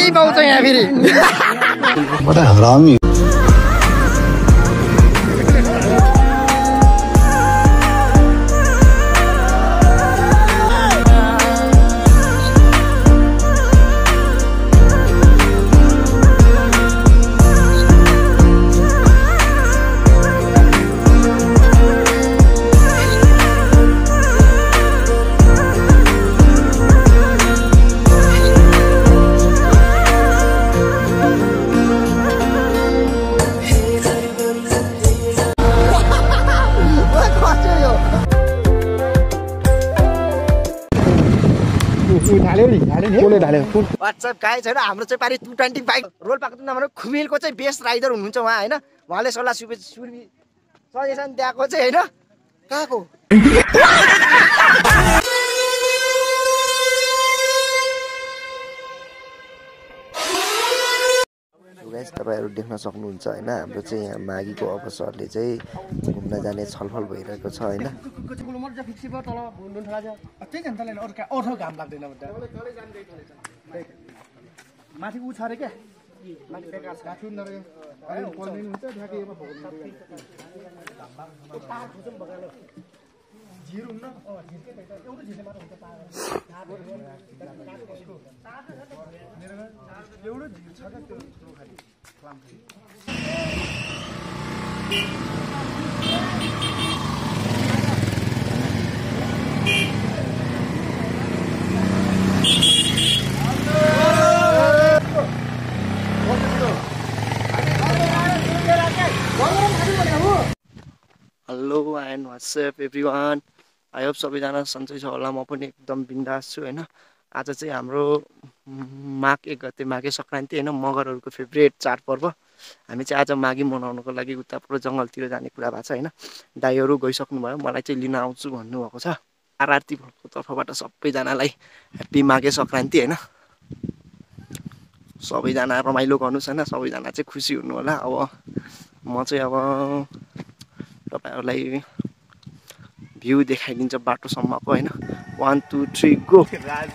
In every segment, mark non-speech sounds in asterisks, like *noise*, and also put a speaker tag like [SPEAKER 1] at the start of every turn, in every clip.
[SPEAKER 1] त्यही पाउँछ यहाँ फेरि वाट्सएप गाई छैन हाम्रो चाहिँ पारि टु ट्वेन्टी बाइक रोल्पाको तुलनामा खुमेलको चाहिँ बेस्ट राइडर हुनुहुन्छ उहाँ होइन? उहाँले सल्लाह सुबे सुर्बी सजेसन दिएको चाहिँ होइन। कहाँको तपाईँहरू देख्न सक्नुहुन्छ होइन? हाम्रो चाहिँ यहाँ माघीको अवसरले चाहिँ घुम्न जाने छलफल भइरहेको छ होइन?
[SPEAKER 2] माथि उ छ अरे क्या?
[SPEAKER 1] Hello and what's up everyone I hope सबैजना सन्चै छ होला। म पनि एकदम बिन्दास छु होइन? आज चाहिँ हाम्रो माघ एक गते माघे सङ्क्रान्ति होइन मगरहरूको फेभरेट चाडपर्व। हामी चाहिँ आज माघी मनाउनुको लागि उता पुरो जङ्गलतिर जाने कुरा भएको छ होइन। दाईहरू गइसक्नुभयो मलाई चाहिँ लिन आउँछु भन्नुभएको छ। आरआरती भएको तर्फबाट सबैजनालाई ह्याप्पी माघे सङ्क्रान्ति होइन। सबैजना रमाइलो गर्नुहोस् होइन सबैजना चाहिँ खुसी हुनु होला अब म चाहिँ अब तपाईँहरूलाई भ्यू देखाइदिन्छ बाटोसम्मको होइन? One two three go guide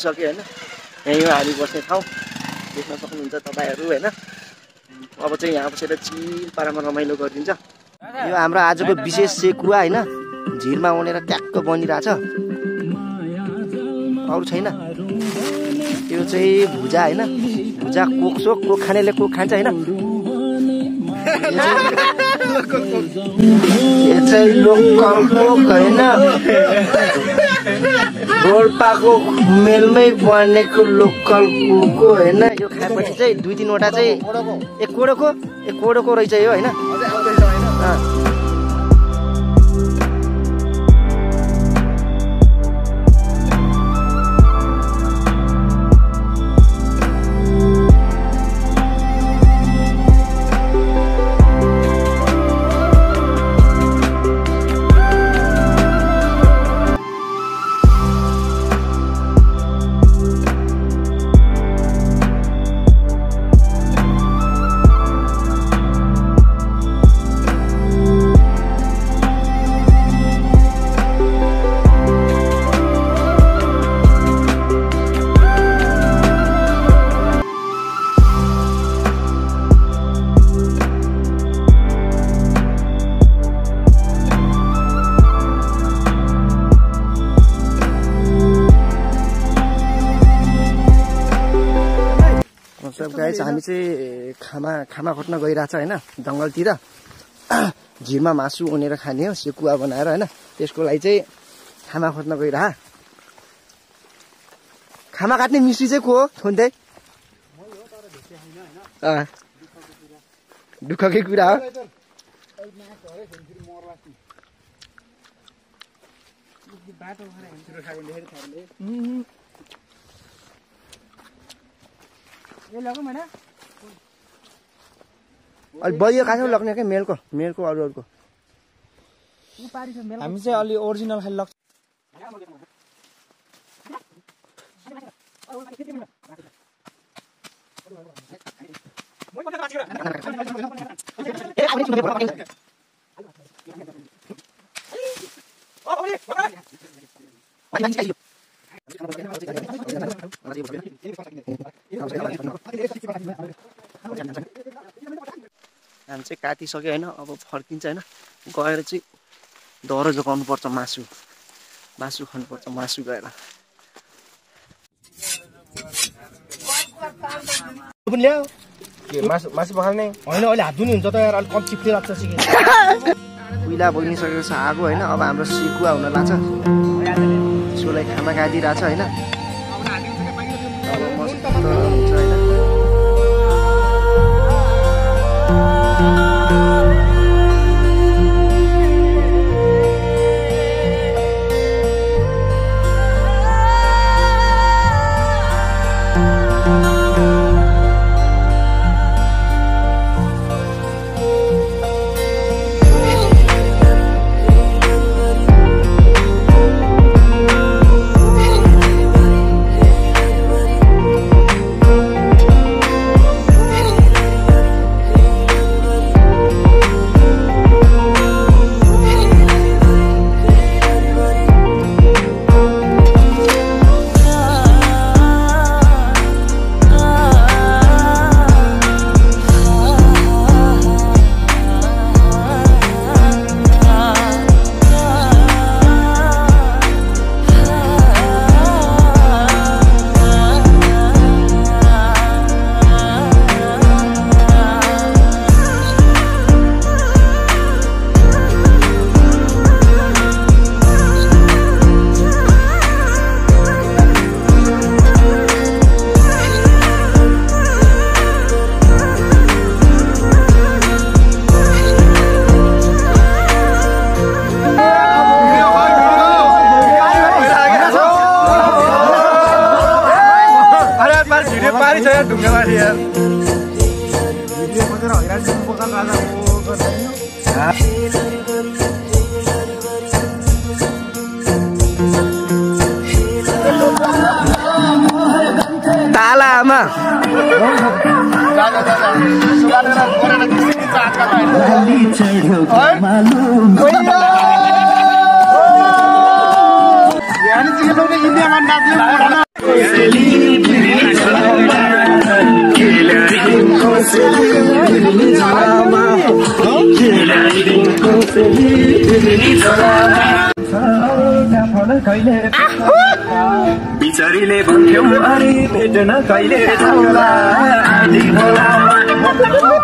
[SPEAKER 1] आइसक्यो होइन। यहीँ हो हामी बस्ने ठाउँ। देख्न सक्नुहुन्छ तपाईँहरू होइन? अब चाहिँ यहाँ बसेर चिल पारामा रमाइलो गरिदिन्छ यो हाम्रो आजको विशेष सेकुवा होइन? झिलमा उनेर ट्याक्क बनिरहेछ। अरू छैन। यो चाहिँ भुजा होइन? भुजा कोक सो कोक खानेले कोक खान्छ होइन? *laughs* यो चाहिँ लोकल कोक होइन? रोल्पाको मेलमै बनेको लोकल कुको होइन? यो खाएपछि चाहिँ दुई तिनवटा चाहिँ ए कोडोको ए कोडोको रहेछ यो होइन? गाइस हामी चाहिँ खाना खाना खोज्न गइरहेछ होइन? जङ्गलतिर *clears throat* झिरमा मासु उनेर खाने हो सेकुवा बनाएर होइन? त्यसको लागि चाहिँ खाना खोज्न गइरह। खाना काट्ने मिस्त्री चाहिँ को हो। दुःखकै कुरा हो। अहिले बलियो काठो लग्ने क्या मेलको मेलको अरू अरूको
[SPEAKER 2] हामी चाहिँ अलि ओरिजिनल खालि लग्छ *laughs*
[SPEAKER 1] हामी चाहिँ काटिसक्यो होइन अब फर्किन्छ होइन। गएर चाहिँ दह्रो जोगाउनु पर्छ मासु। मासु खानुपर्छ मासु गएर।
[SPEAKER 2] मासु मासु पखाल्ने
[SPEAKER 1] होइन अहिले हात धुनी हुन्छ त यार अलिक कम चिप्ले लाग्छ कुइला छ आगो होइन अब हाम्रो सिकुवा हुन लाग्छ त्यसकोलाई खाना खाइदिइरहेको छ होइन?
[SPEAKER 3] बिचारीले भन्थ्यौ अरे भेट्न कहिले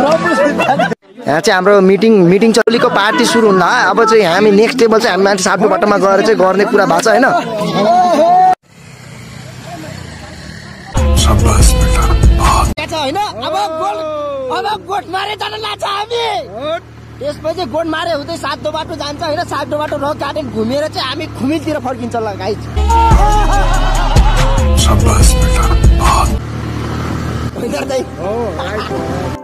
[SPEAKER 1] यहाँ चाहिँ हाम्रो मिटिङ मिटिङ चौलीको पार्टी सुरु हुँदा अब चाहिँ हामी नेक्स्ट टेबल चाहिँ हामी मान्छे साट्नु बाटोमा गएर चाहिँ गर्ने कुरा भएको छ होइन? होइन? अब गोल अब गोठ मारे जान लाग्छ हामी। त्यसपछि गोठ मारे हुँदै सातो बाटो जान्छ होइन? सातो बाटो र गार्डन घुमेर चाहिँ हामी खुमिलतिर फर्किन्छ ल गाइज होइन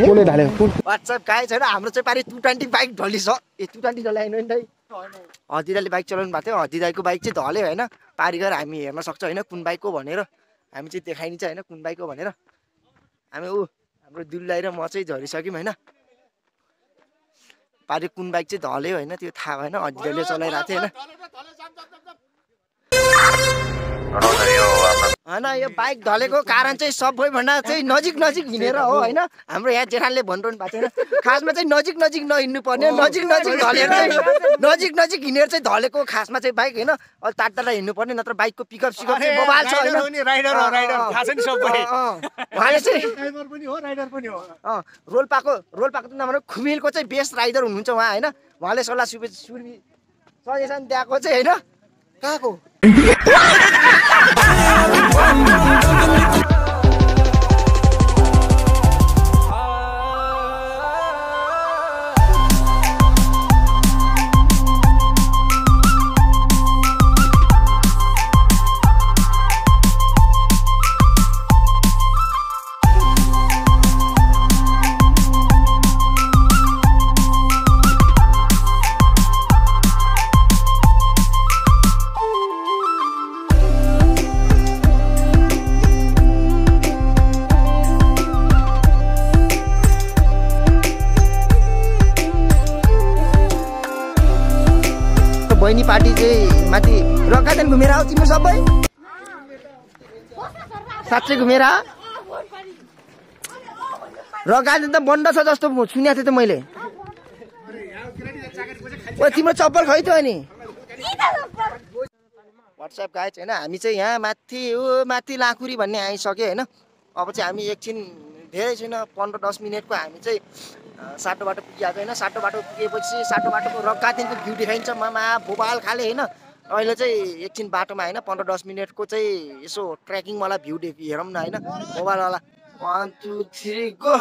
[SPEAKER 2] कसले ढाल्यो कुन
[SPEAKER 1] वाट्सएप गाई छैन? हाम्रो चाहिँ पारि टु ट्वेन्टी बाइक ढली छ ए टु ट्वेन्टी ढलाएन नि दाइ हदिदाले बाइक चलाउनु भएको थियो। हदिदाईको बाइक चाहिँ ढल्यो होइन। पारि गएर हामी हेर्न सक्छौँ होइन कुन बाइक हो भनेर। हामी चाहिँ देखाइदिन्छ होइन कुन बाइक हो भनेर। हामी ऊ हाम्रो दुल्लाई र म चाहिँ झरिसक्यौँ होइन। पारि कुन बाइक चाहिँ ढल्यो होइन त्यो थाहा भएन। हदिदाले चलाइरहेको थियो होइन। होइन यो बाइक ढलेको कारण चाहिँ सबैभन्दा चाहिँ नजिक नजिक हिँडेर हो होइन? हाम्रो यहाँ जेठानले भनिरहनु भएको छैन खासमा चाहिँ नजिक नजिक नहिँड्नु पर्ने नजिक नजिक ढलेर चाहिँ नजिक नजिक हिँडेर चाहिँ ढलेको खासमा चाहिँ बाइक होइन? अलिक टाढा टाढा हिँड्नु पर्ने नत्र बाइकको पिकअप सिकअप चाहिँ बबाल छ। उहाँले चाहिँ रोल्पाको त नभएर खुमेलको चाहिँ बेस्ट राइडर हुनुहुन्छ उहाँ होइन? उहाँले सल्लाह सुबे सुर्बी सजेसन दिएको चाहिँ होइन? कहाँको बहिनी पार्टी चाहिँ माथि रकादेन घुमेर आऊ तिम्रो सबै। साँच्चै घुमेर? रकादेन त बन्द छ जस्तो सुनेको थिएँ त मैले। ओ तिम्रो चप्पल खै त अनि? वाट्सएप गाइज होइन हामी चाहिँ यहाँ माथि ऊ माथि लाँखुरी भन्ने आइसक्यो होइन। अब चाहिँ हामी एकछिन धेरै छैन पन्ध्र दस मिनटको हामी चाहिँ साटो बाटो पुगिहाल्छ होइन। साटो बाटो पुगेपछि साटो बाटोको रक्कादेखिको भ्यू देखाइन्छ। मामा भोपाल खाले होइन। अहिले चाहिँ एकछिन बाटोमा होइन। पन्ध्र दस मिनटको चाहिँ यसो ट्रेकिङवाला भ्यू हेरौँ न होइन। भोपालवाला वान टू थ्री गो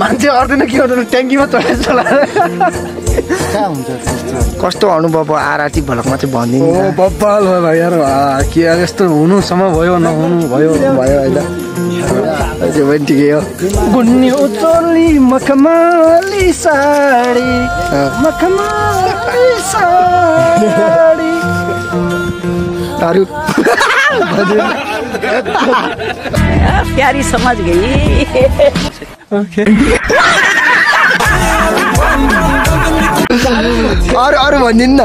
[SPEAKER 1] मान्छे अर्दैन के गर्दैन ट्याङ्कीमा
[SPEAKER 2] हुन्छ त्यस्तो
[SPEAKER 1] कस्तो अनुभव भयो आरआरटी भलकमा चाहिँ
[SPEAKER 2] ओ
[SPEAKER 1] भनिदिनु
[SPEAKER 2] बब्बाल भयो भाइ यार के यार यस्तो हुनुसम्म भयो नहुनु भयो
[SPEAKER 1] भयो होइन? त्यो पनि ठिकै हो। गुन्यो चोली मखमली साडी मखमली साडी। अरू *laughs*
[SPEAKER 4] प्यारी समझ गई
[SPEAKER 1] अरू अरू भनिदिनु न।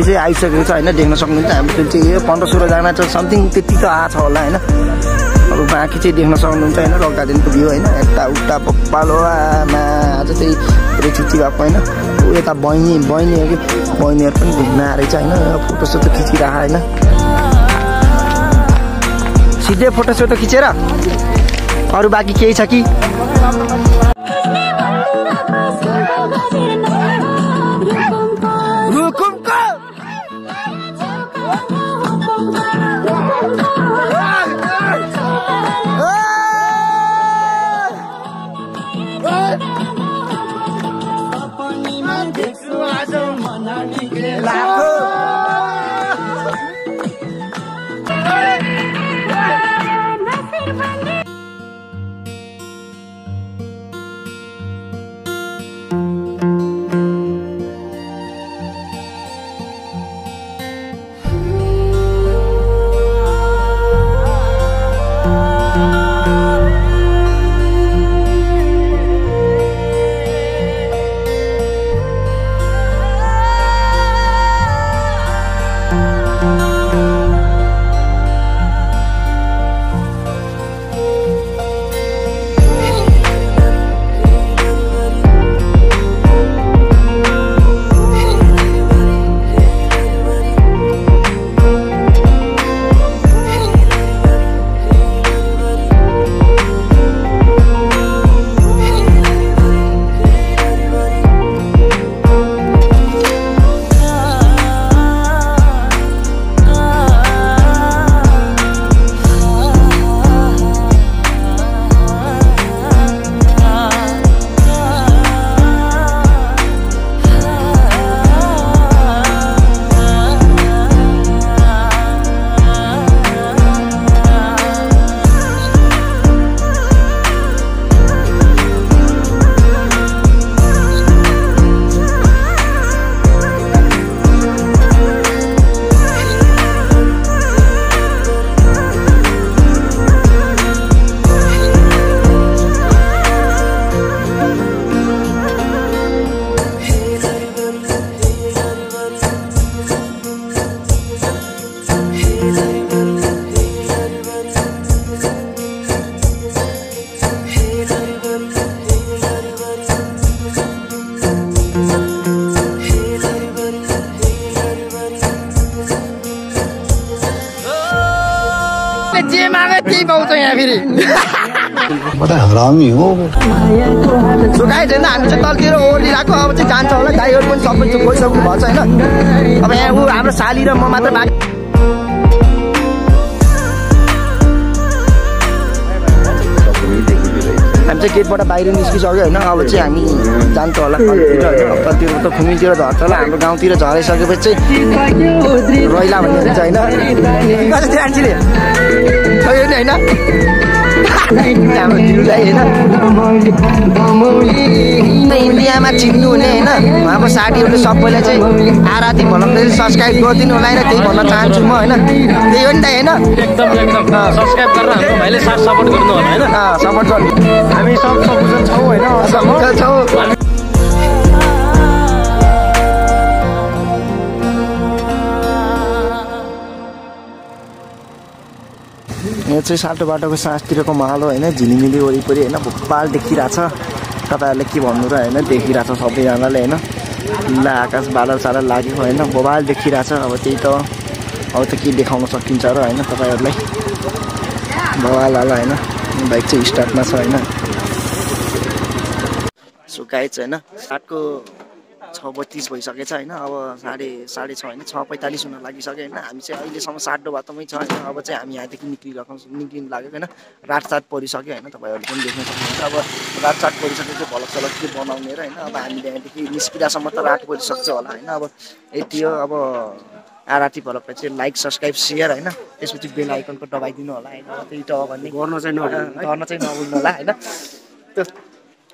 [SPEAKER 1] टोली चाहिँ आइसकेको छ होइन? देख्न सक्नुहुन्छ जुन चाहिँ पन्ध्र सोह्रजना छ समथिङ त्यति त आएको छ होला होइन? अरू बाँकी चाहिँ देख्न सक्नुहुन्छ होइन? रक्कादेखिको भ्यू होइन? यता उता पप्पालो आमा आज चाहिँ पुरै छुट्टी भएको होइन? यता बहिनी बहिनी हो कि बहिनीहरू पनि घुम्न आएर चाहिँ होइन? फोटोसोटो खिचिरहेको होइन? सिधै फोटोसोटो खिचेर अरू बाँकी केही छ कि? Whoa, whoa, whoa, जे मागे त्यही पाउँछ यहाँ फेरि
[SPEAKER 5] बड़ा हरामी हो
[SPEAKER 1] सो गाई छैन हामी चाहिँ तलतिर ओर्लिरहेको अब चाहिँ जान्छ होला गाईहरू पनि सबै चाहिँ गइसक्नु भएको छ होइन अब यहाँ ऊ हाम्रो साली र म मात्र बाँकी हामी चाहिँ गेटबाट बाहिर निस्किसक्यो होइन अब चाहिँ हामी जान्छ होला तलतिर होइन तलतिर त खुमीतिर झर्छ होला हाम्रो गाउँतिर झरिसकेपछि चाहिँ रैला भन्ने हुन्छ होइन कति नि होइन? इन्डियामा चिन्नु हुने होइन? उहाँको साथीहरूले सबैलाई चाहिँ आराती भनौँ सब्सक्राइब गरिदिनु होला होइन? त्यही भन्न चाहन्छु म होइन? त्यही हो नि त होइन?
[SPEAKER 6] एकदम एकदम। सब्सक्राइब गरेर हाम्रो भाइले साथ सपोर्ट गर्नु होला होइन?
[SPEAKER 1] सपोर्ट गर्नु।
[SPEAKER 2] हामी सब सबैजना छौँ होइन?
[SPEAKER 1] सपोर्ट छौ। यहाँ चाहिँ साल्टो बाटोको साँझतिरको माहल होइन झिलिमिली वरिपरि होइन भोपाल देखिरहेछ। तपाईँहरूले के भन्नु र होइन देखिरहेछ सबैजनाले होइन। खुल्ला आकाश बादल सादल लागेको होइन भोपाल देखिरहेछ। अब त्यही त अब त के देखाउन सकिन्छ र होइन तपाईँहरूलाई। भवाल होला होइन बाइक चाहिँ स्टार्टमा छ होइन। सो गाइड होइन आठको छ बत्तिस भइसकेछ होइन? अब साढे साढे छ होइन? छ पैँतालिस हुन लागिसक्यो होइन? हामी चाहिँ अहिलेसम्म साढो बाटोमै छ होइन? अब चाहिँ हामी यहाँदेखि निक्लिरहेको निक्लिनु लागेको होइन? रातसात परिसक्यो होइन? तपाईँहरूले पनि देख्न सक्नुहुन्छ। अब रातसात परिसकेपछि भलक सलक के बनाउने र होइन? अब हामीले यहाँदेखि निस्किँदासम्म त रात परिसक्छ होला होइन? अब यति हो अब आरती भलकलाई चाहिँ लाइक सब्सक्राइब सेयर होइन? त्यसपछि बेल आइकनको दबाइदिनु होला होइन? त्यही त भन्ने। गर्न चाहिँ नभुल्नु गर्न चाहिँ नभुल्नु होला होइन?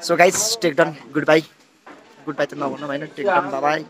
[SPEAKER 1] So guys take done goodbye goodbye त नभनौँ होइन टेक डन बाई